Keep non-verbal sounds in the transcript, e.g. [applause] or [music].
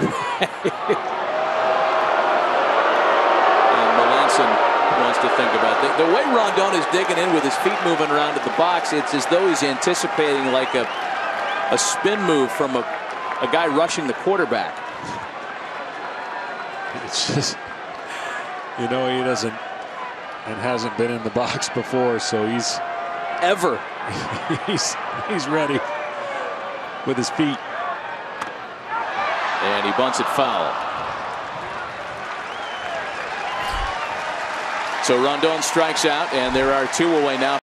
and Melancon wants to think about it. The, the way Rondon is digging in with his feet moving around at the box, it's as though he's anticipating like a a spin move from a, a guy rushing the quarterback. It's just, you know, he doesn't and hasn't been in the box before, so he's ever [laughs] he's he's ready with his feet. And he bunts it foul. So Rondon strikes out, and there are two away now.